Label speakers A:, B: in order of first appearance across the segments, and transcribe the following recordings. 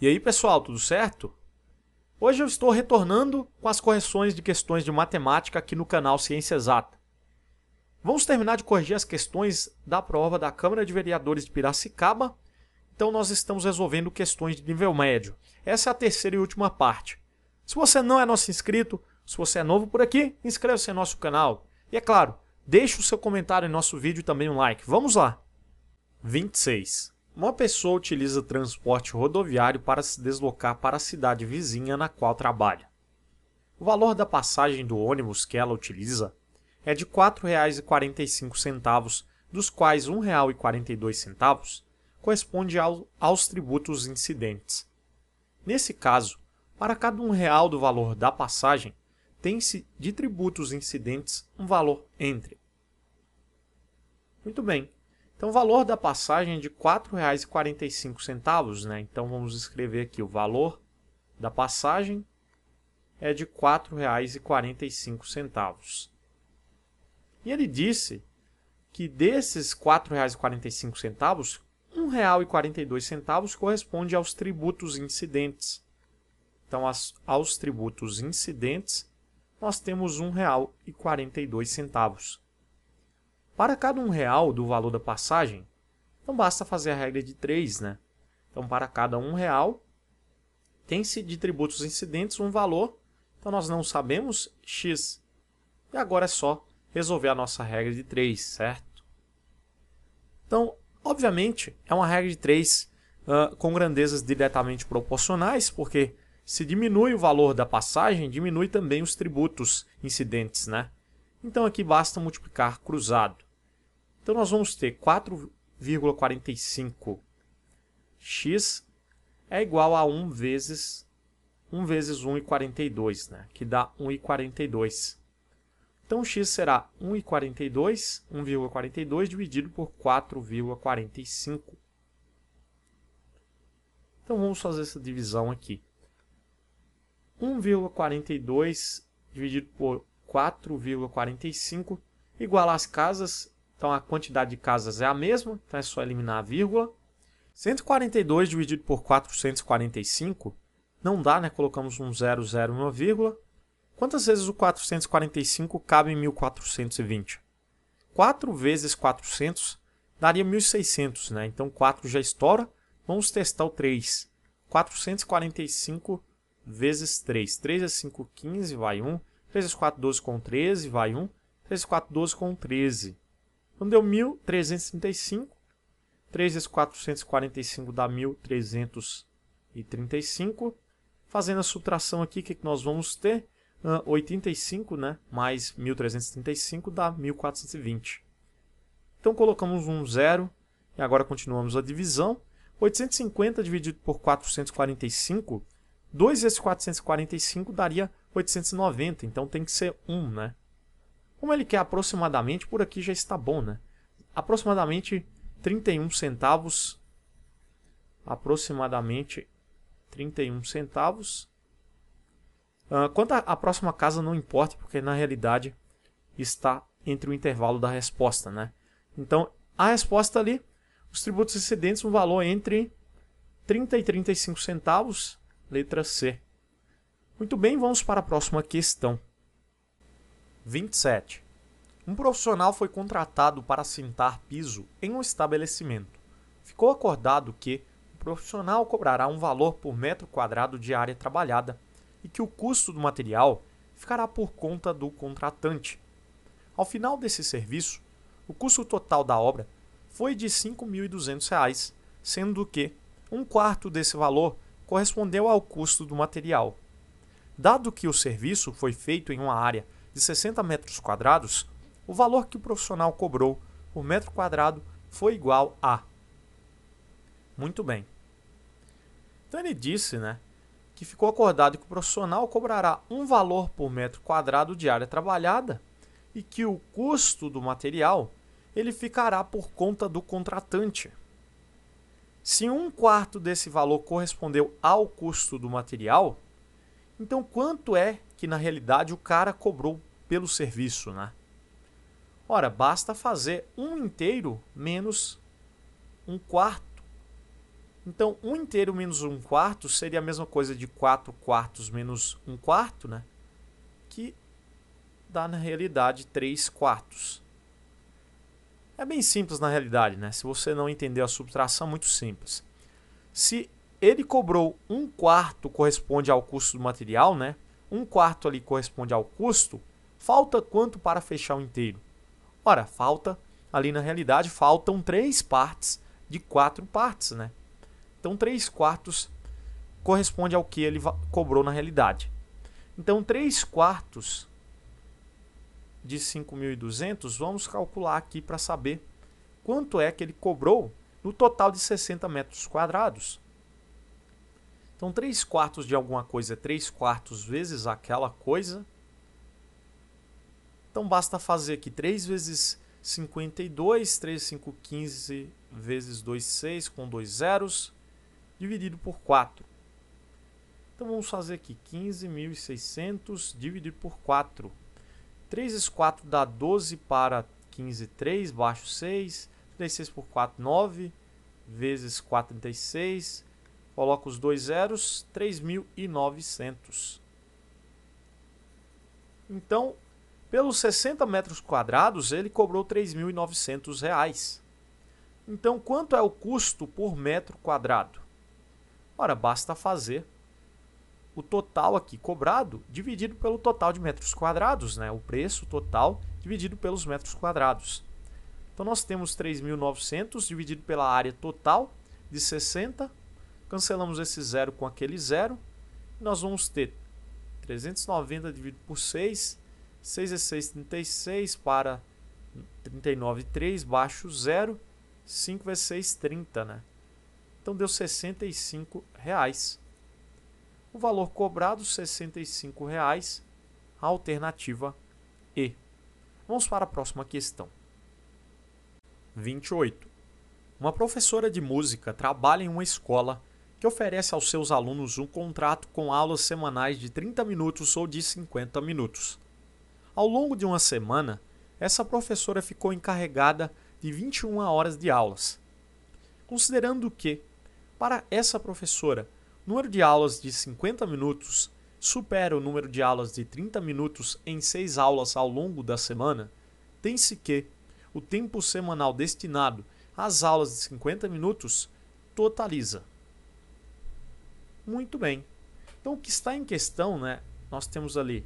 A: E aí, pessoal, tudo certo? Hoje eu estou retornando com as correções de questões de matemática aqui no canal Ciência Exata. Vamos terminar de corrigir as questões da prova da Câmara de Vereadores de Piracicaba. Então nós estamos resolvendo questões de nível médio. Essa é a terceira e última parte. Se você não é nosso inscrito, se você é novo por aqui, inscreva-se em nosso canal. E é claro, deixe o seu comentário em nosso vídeo e também um like. Vamos lá! 26. Uma pessoa utiliza transporte rodoviário para se deslocar para a cidade vizinha na qual trabalha. O valor da passagem do ônibus que ela utiliza é de R$ 4,45, dos quais R$ 1,42 corresponde ao, aos tributos incidentes. Nesse caso, para cada um real do valor da passagem, tem-se de tributos incidentes um valor entre. Muito bem. Então, o valor da passagem é de R$ 4,45, né? Então, vamos escrever aqui o valor da passagem é de R$ 4,45. E ele disse que desses R$ 4,45, R$ 1,42 corresponde aos tributos incidentes. Então, aos tributos incidentes, nós temos R$ 1,42. Para cada um real do valor da passagem, então basta fazer a regra de 3, né? Então, para cada um real, tem-se de tributos incidentes um valor, então nós não sabemos x. E agora é só resolver a nossa regra de 3, certo? Então, obviamente, é uma regra de 3 uh, com grandezas diretamente proporcionais, porque se diminui o valor da passagem, diminui também os tributos incidentes, né? Então aqui basta multiplicar cruzado. Então nós vamos ter 4,45x é igual a 1 vezes 1 vezes 1,42, né? que dá 1,42. Então x será 1,42, 1,42 dividido por 4,45. Então vamos fazer essa divisão aqui. 1,42 dividido por 4,45 igual às casas então a quantidade de casas é a mesma, então é só eliminar a vírgula. 142 dividido por 445, não dá, né? Colocamos um 0, 0 uma vírgula. Quantas vezes o 445 cabe em 1420? 4 vezes 400 daria 1600, né? Então 4 já estoura. Vamos testar o 3. 445 vezes 3. 3 vezes 5, 15, vai 1. 3 vezes 4, 12 com 13, vai 1. 3 vezes 4, 12 com 13. Então deu 1.335. 3 vezes 445 dá 1.335. Fazendo a subtração aqui, o que, nós vamos ter? Uh, 85 né? mais 1.335 dá 1.420. Então colocamos um zero e agora continuamos a divisão. 850 dividido por 445, 2 vezes 445 daria 890, então tem que ser 1, né? Como ele quer aproximadamente, por aqui já está bom, né? Aproximadamente 31 centavos. Aproximadamente 31 centavos. Uh, quanto à próxima casa não importa, porque na realidade está entre o intervalo da resposta, né? Então, a resposta ali, os tributos excedentes, um valor entre 30 e 35 centavos, letra C. Muito bem, vamos para a próxima questão. 27. Um profissional foi contratado para assentar piso em um estabelecimento. Ficou acordado que o profissional cobrará um valor por metro quadrado de área trabalhada e que o custo do material ficará por conta do contratante. Ao final desse serviço, o custo total da obra foi de R$ 5.200, sendo que um quarto desse valor correspondeu ao custo do material. Dado que o serviço foi feito em uma área de 60 metros quadrados, o valor que o profissional cobrou por metro quadrado foi igual a. Muito bem. Então ele disse né, que ficou acordado que o profissional cobrará um valor por metro quadrado de área trabalhada e que o custo do material ele ficará por conta do contratante. Se um quarto desse valor correspondeu ao custo do material, então quanto é que na realidade o cara cobrou pelo serviço, né? Ora, basta fazer um inteiro menos um quarto. Então, 1 inteiro menos 1 quarto seria a mesma coisa de 4 quartos menos 1 quarto, né? Que dá, na realidade, 3 quartos. É bem simples na realidade, né? Se você não entender a subtração, é muito simples. Se ele cobrou 1 quarto corresponde ao custo do material, né? 1 quarto ali corresponde ao custo, falta quanto para fechar o inteiro? Ora, falta, ali na realidade, faltam 3 partes de 4 partes, né? Então, 3 quartos corresponde ao que ele cobrou na realidade. Então, 3 quartos de 5.200, vamos calcular aqui para saber quanto é que ele cobrou no total de 60 metros quadrados. Então, 3 quartos de alguma coisa é 3 quartos vezes aquela coisa. Então, basta fazer aqui 3 vezes 52, 3, 5, 15 vezes 2, 6, com dois zeros dividido por 4. Então vamos fazer aqui 15.600 dividido por 4. 3 vezes 4 dá 12 para 15, 3, baixo 6. 36 por 4, 9. Vezes 4, 36. Coloco os dois zeros, 3.900. Então, pelos 60 metros quadrados, ele cobrou 3.900 reais. Então, quanto é o custo por metro quadrado? Ora, basta fazer o total aqui cobrado dividido pelo total de metros quadrados, né? o preço total dividido pelos metros quadrados. Então, nós temos 3.900 dividido pela área total de 60, cancelamos esse zero com aquele zero, nós vamos ter 390 dividido por 6, 6 é 6, 36 para 39,3, baixo zero, 5 vezes 6, 30, né? Então deu 65 reais. O valor cobrado, 65 reais. A alternativa E. Vamos para a próxima questão. 28. Uma professora de música trabalha em uma escola que oferece aos seus alunos um contrato com aulas semanais de 30 minutos ou de 50 minutos. Ao longo de uma semana, essa professora ficou encarregada de 21 horas de aulas. Considerando que para essa professora, o número de aulas de 50 minutos supera o número de aulas de 30 minutos em 6 aulas ao longo da semana, tem-se que o tempo semanal destinado às aulas de 50 minutos totaliza. Muito bem. Então, o que está em questão, né, nós temos ali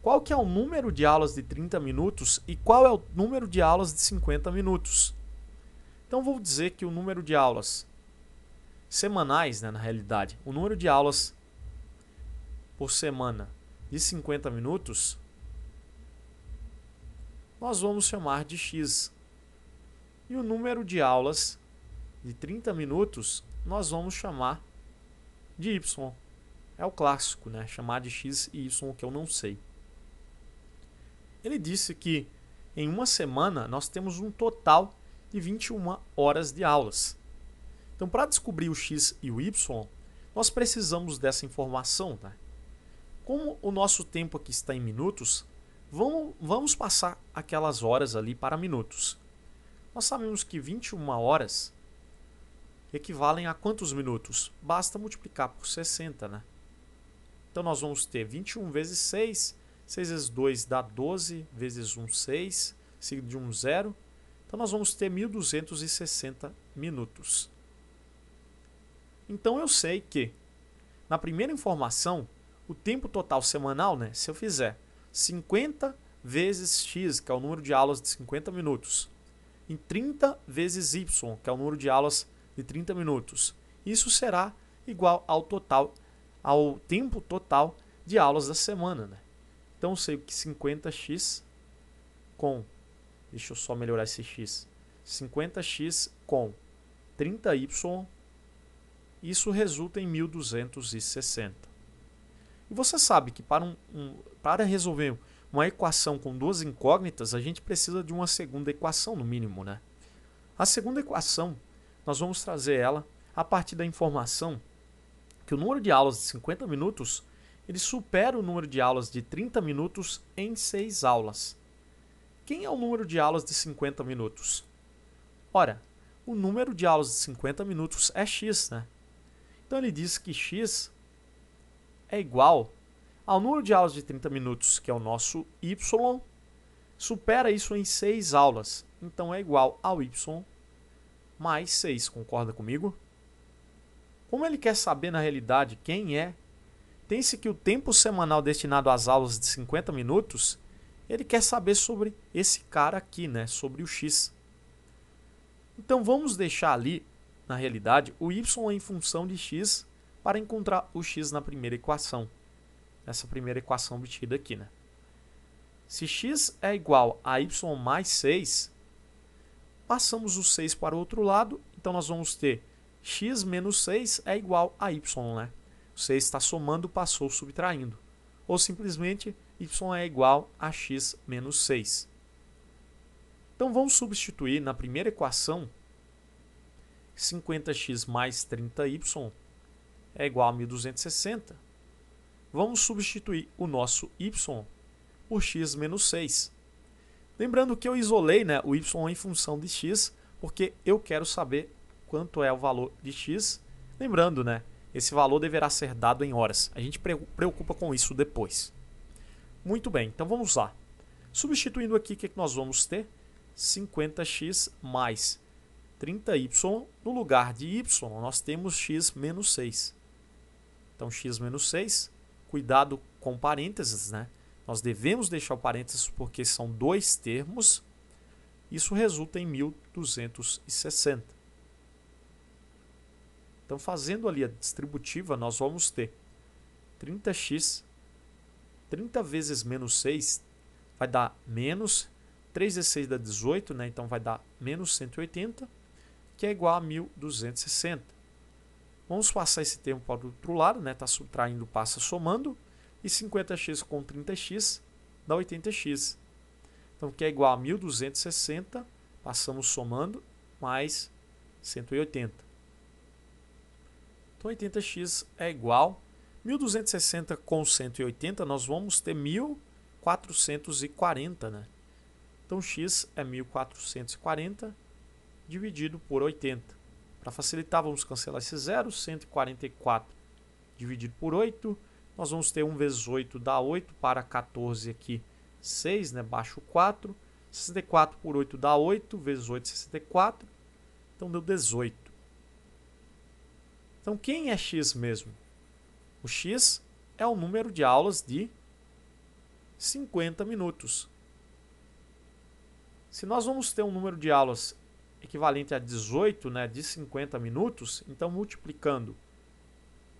A: qual que é o número de aulas de 30 minutos e qual é o número de aulas de 50 minutos. Então, vou dizer que o número de aulas semanais, né, na realidade, o número de aulas por semana de 50 minutos, nós vamos chamar de x. E o número de aulas de 30 minutos, nós vamos chamar de y. É o clássico, né? Chamar de x e y que eu não sei. Ele disse que em uma semana nós temos um total de 21 horas de aulas. Então, para descobrir o x e o y, nós precisamos dessa informação. Tá? Como o nosso tempo aqui está em minutos, vamos, vamos passar aquelas horas ali para minutos. Nós sabemos que 21 horas equivalem a quantos minutos? Basta multiplicar por 60, né? Então nós vamos ter 21 vezes 6, 6 vezes 2 dá 12, vezes 1, 6, seguido de 1, 0. Então nós vamos ter 1260 minutos. Então eu sei que na primeira informação, o tempo total semanal, né, se eu fizer 50 vezes x, que é o número de aulas de 50 minutos, em 30 vezes y, que é o número de aulas de 30 minutos, isso será igual ao total ao tempo total de aulas da semana, né? Então sei que 50x com deixa eu só melhorar esse x. 50x com 30y isso resulta em 1260. E você sabe que para, um, um, para resolver uma equação com duas incógnitas, a gente precisa de uma segunda equação, no mínimo. Né? A segunda equação, nós vamos trazer ela a partir da informação que o número de aulas de 50 minutos ele supera o número de aulas de 30 minutos em 6 aulas. Quem é o número de aulas de 50 minutos? Ora, o número de aulas de 50 minutos é x, né? Então ele diz que x é igual ao número de aulas de 30 minutos, que é o nosso y, supera isso em 6 aulas. Então é igual ao y mais 6. Concorda comigo? Como ele quer saber na realidade quem é, tem-se que o tempo semanal destinado às aulas de 50 minutos, ele quer saber sobre esse cara aqui, né? sobre o x. Então vamos deixar ali, na realidade, o y em função de x para encontrar o x na primeira equação. Nessa primeira equação obtida aqui. Né? Se x é igual a y mais 6, passamos o 6 para o outro lado, então nós vamos ter x menos 6 é igual a y. Né? O 6 está somando, passou subtraindo. Ou simplesmente y é igual a x menos 6. Então vamos substituir na primeira equação 50x mais 30y é igual a 1260. Vamos substituir o nosso y por x menos 6. Lembrando que eu isolei né, o y em função de x, porque eu quero saber quanto é o valor de x. Lembrando, né, esse valor deverá ser dado em horas. A gente preocupa com isso depois. Muito bem, então vamos lá. Substituindo aqui, o que, é que nós vamos ter? 50x mais 30y. No lugar de y, nós temos x menos 6. Então, x menos 6, cuidado com parênteses, né? Nós devemos deixar o parênteses porque são dois termos. Isso resulta em 1260. Então, fazendo ali a distributiva, nós vamos ter 30x, 30 vezes menos 6 vai dar menos 3 vezes 6 dá 18, né? então vai dar menos 180, que é igual a 1260. Vamos passar esse termo para o outro lado, né? Está subtraindo, passa somando. E 50x com 30x dá 80x. Então, que é igual a 1260, passamos somando, mais 180. Então, 80x é igual 1260 com 180, nós vamos ter 1440, né? Então, x é 1440 dividido por 80. Para facilitar, vamos cancelar esse zero. 144 dividido por 8. Nós vamos ter 1 vezes 8 dá 8 para 14 aqui, 6, né? baixo 4. 64 por 8 dá 8, vezes 8, 64. Então deu 18. Então quem é x mesmo? O x é o número de aulas de 50 minutos. Se nós vamos ter um número de aulas equivalente a 18 né, de 50 minutos, então multiplicando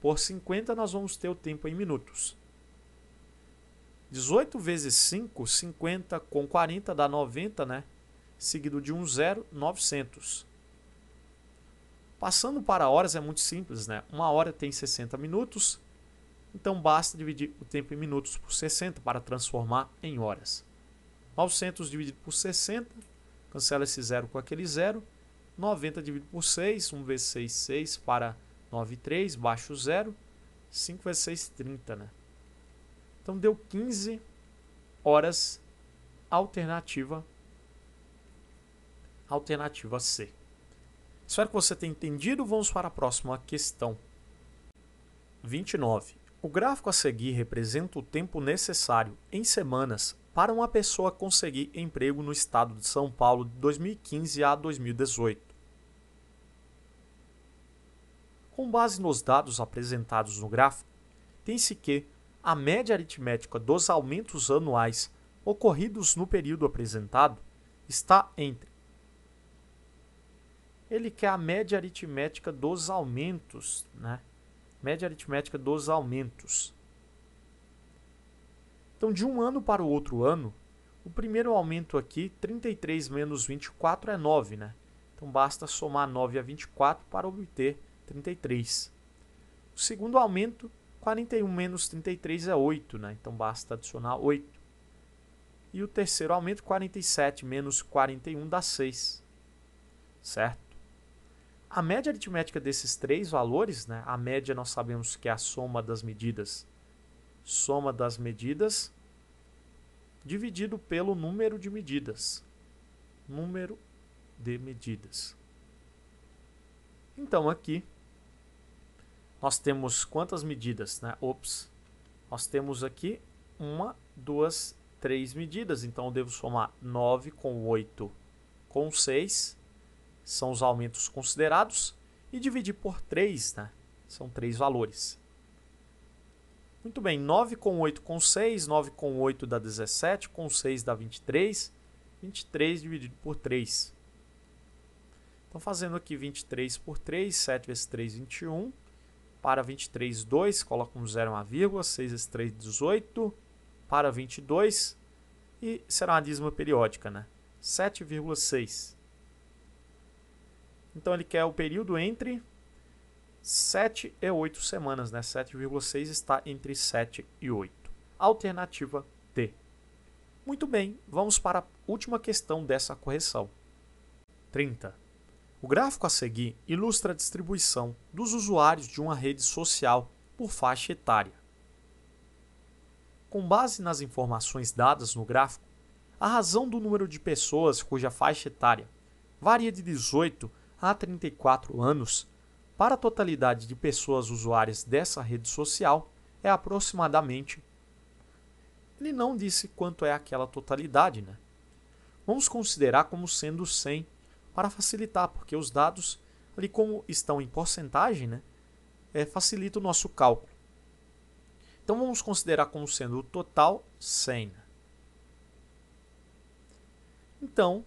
A: por 50 nós vamos ter o tempo em minutos. 18 vezes 5, 50 com 40 dá 90, né? Seguido de um zero, 900. Passando para horas é muito simples, né? Uma hora tem 60 minutos, então basta dividir o tempo em minutos por 60 para transformar em horas. 900 dividido por 60, cancela esse zero com aquele zero. 90 dividido por 6, 1 vezes 6, 6 para 9, 3, baixo zero. 5 vezes 6, 30, né? Então deu 15 horas alternativa alternativa C. Espero que você tenha entendido. Vamos para a próxima questão. 29. O gráfico a seguir representa o tempo necessário em semanas para uma pessoa conseguir emprego no estado de São Paulo de 2015 a 2018. Com base nos dados apresentados no gráfico, tem-se que a média aritmética dos aumentos anuais ocorridos no período apresentado está entre. Ele quer a média aritmética dos aumentos, né? Média aritmética dos aumentos. Então, de um ano para o outro ano, o primeiro aumento aqui, 33 menos 24 é 9, né? Então, basta somar 9 a 24 para obter 33. O segundo aumento, 41 menos 33 é 8, né? Então, basta adicionar 8. E o terceiro aumento, 47 menos 41 dá 6. Certo? A média aritmética desses três valores, né? a média nós sabemos que é a soma das medidas soma das medidas dividido pelo número de medidas. Número de medidas. Então aqui nós temos quantas medidas, né? Ops. Nós temos aqui uma, duas, três medidas. Então eu devo somar 9 com 8 com 6. São os aumentos considerados. E dividir por 3, né? São três valores. Muito bem, 9 com 8 com 6, 9 com 8 dá 17, com 6 dá 23, 23 dividido por 3. Então, fazendo aqui 23 por 3, 7 vezes 3, 21. Para 23, 2, coloca um 0, uma vírgula, 6 vezes 3, 18. Para 22, e será uma dízima periódica, né? 7,6. Então, ele quer o período entre 7 e 8 semanas, né? 7,6 está entre 7 e 8. Alternativa D. Muito bem, vamos para a última questão dessa correção. 30. O gráfico a seguir ilustra a distribuição dos usuários de uma rede social por faixa etária. Com base nas informações dadas no gráfico, a razão do número de pessoas cuja faixa etária varia de 18 a 34 anos para a totalidade de pessoas usuárias dessa rede social é aproximadamente. Ele não disse quanto é aquela totalidade, né? Vamos considerar como sendo 100 para facilitar, porque os dados, ali como estão em porcentagem, né, é, facilita o nosso cálculo. Então vamos considerar como sendo o total 100. Então,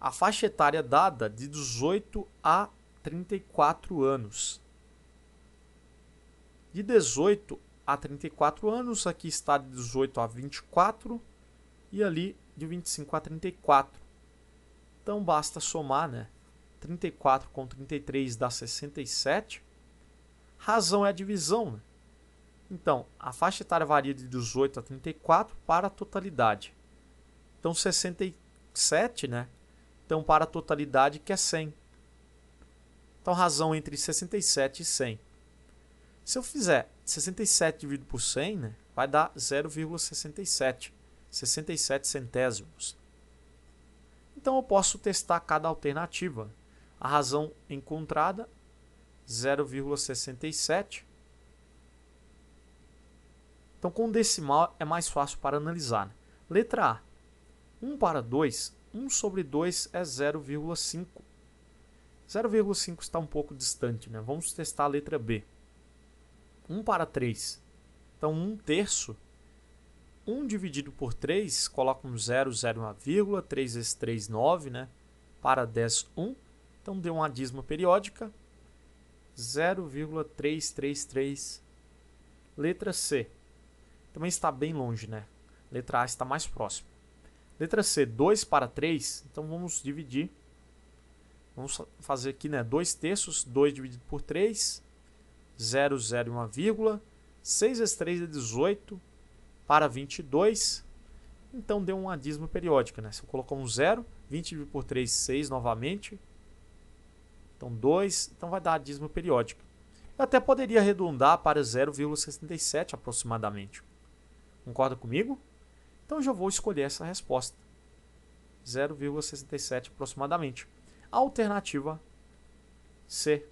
A: a faixa etária dada de 18 a 34 anos. De 18 a 34 anos, aqui está de 18 a 24 e ali de 25 a 34. Então basta somar, né? 34 com 33 dá 67. Razão é a divisão, né? Então, a faixa etária varia de 18 a 34 para a totalidade. Então, 67, né? Então, para a totalidade, que é 100. Então, razão entre 67 e 100. Se eu fizer 67 dividido por 100, né? Vai dar 0,67. 67 centésimos. Então eu posso testar cada alternativa. A razão encontrada 0,67. Então com decimal é mais fácil para analisar. Né? Letra A. 1 para 2, 1 sobre 2 é 0,5. 0,5 está um pouco distante, né? Vamos testar a letra B. 1 para 3. Então 1 terço 1 dividido por 3, coloca um 0, 0, uma vírgula, 3 vezes 3, 9, né? Para 10, 1. Então, deu uma dízima periódica, 0,333. Letra C. Também está bem longe, né? Letra A está mais próximo. Letra C, 2 para 3. Então, vamos dividir. Vamos fazer aqui, né? 2 terços, 2 dividido por 3. 0, 0 e uma vírgula. 6 vezes 3 é 18 para 22, então deu uma dízima periódica. Né? Se eu colocar um zero, 20 por 3, 6 novamente. Então 2, então vai dar a dízima periódica. Eu até poderia arredondar para 0,67 aproximadamente. Concorda comigo? Então já vou escolher essa resposta. 0,67 aproximadamente. Alternativa C.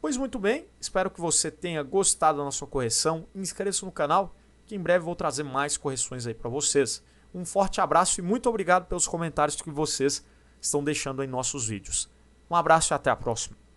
A: Pois muito bem, espero que você tenha gostado da nossa correção. Inscreva-se no canal que em breve vou trazer mais correções aí para vocês. Um forte abraço e muito obrigado pelos comentários que vocês estão deixando em nossos vídeos. Um abraço e até a próxima.